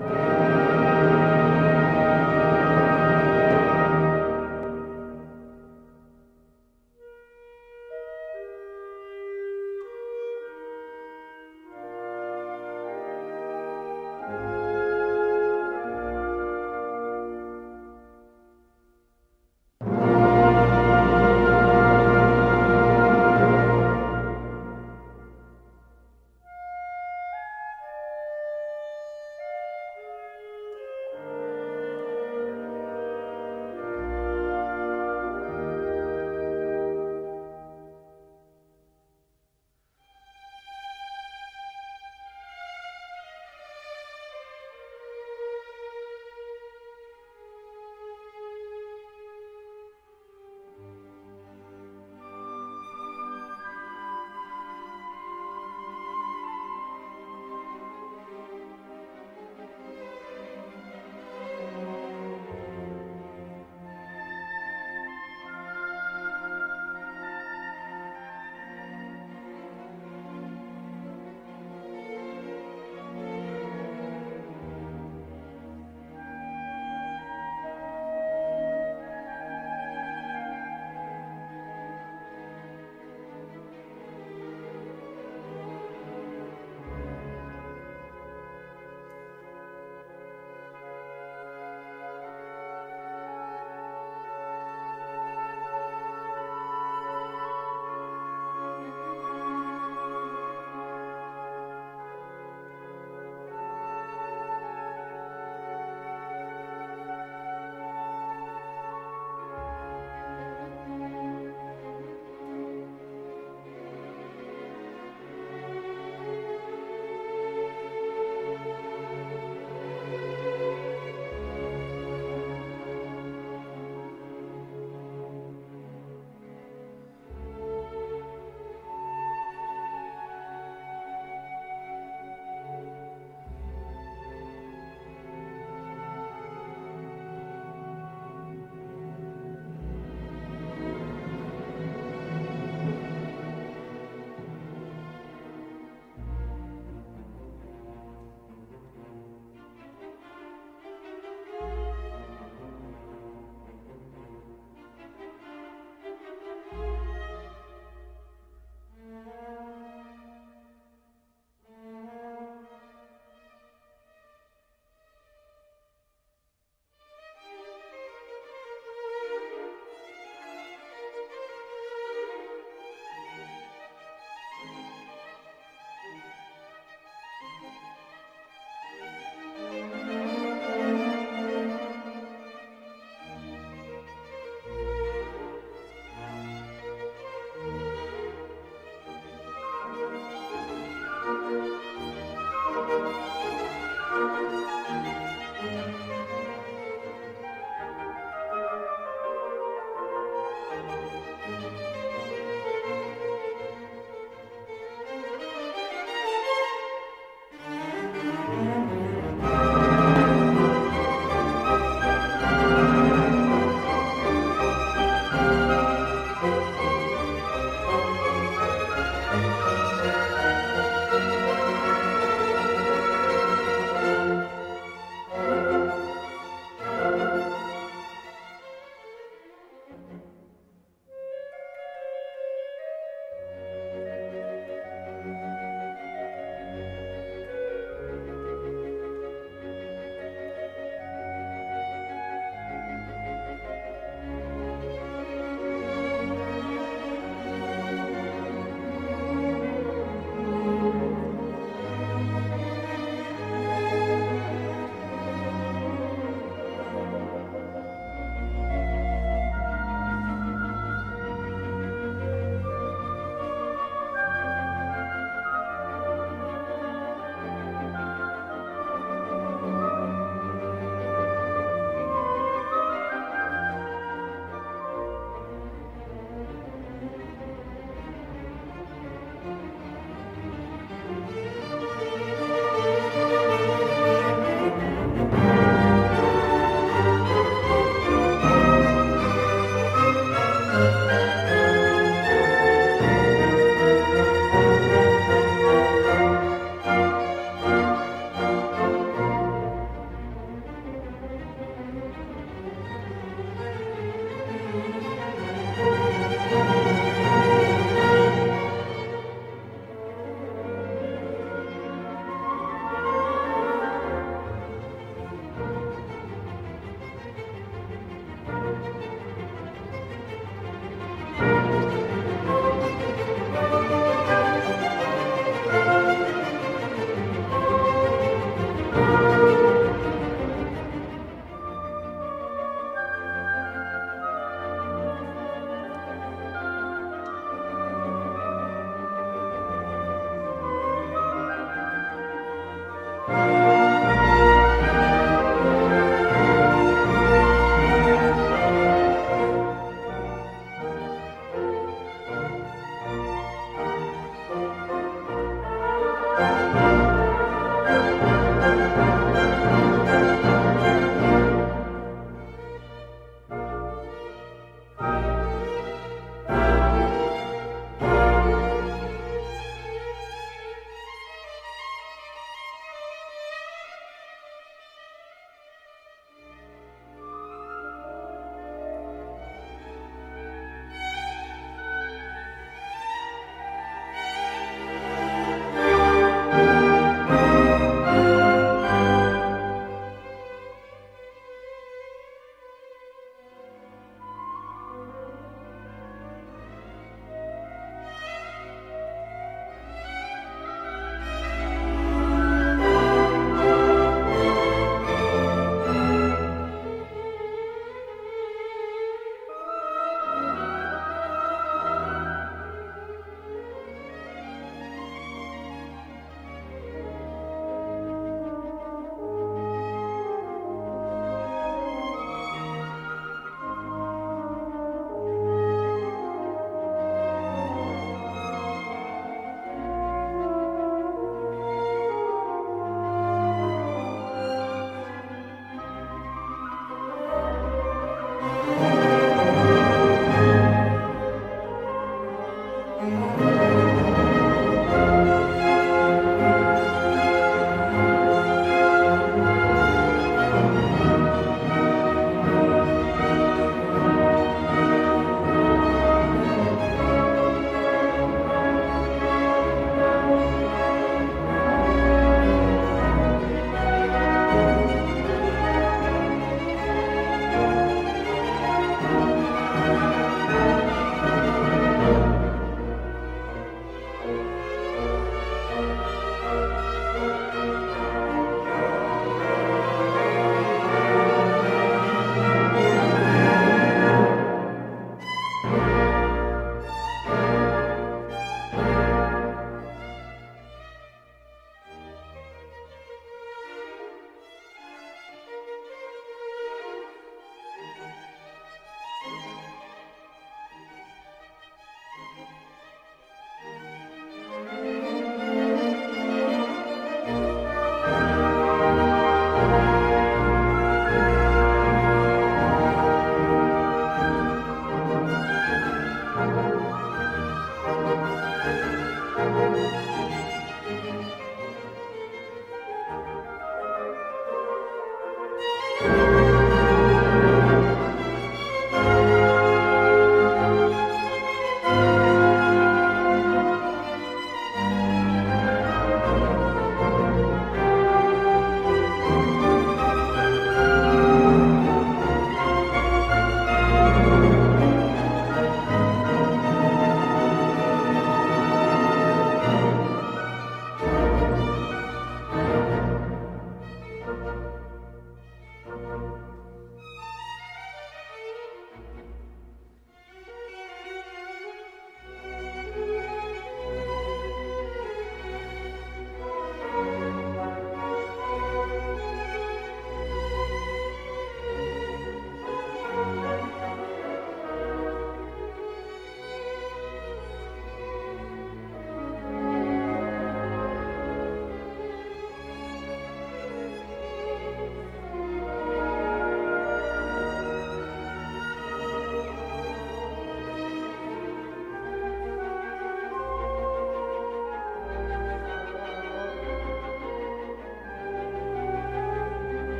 you.